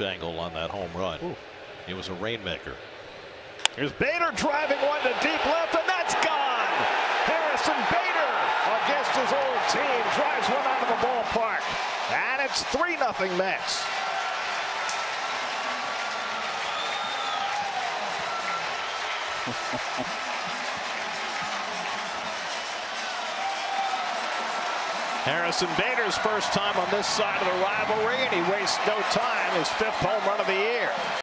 launch angle on that home run. Ooh. It was a rainmaker. Here's Bader driving one to deep left, and that's gone. Harrison Bader against his old team drives one out of the ballpark, and it's three nothing Mets. Harrison Bader's first time on this side of the rivalry, and he wastes no time. His fifth home run of the year.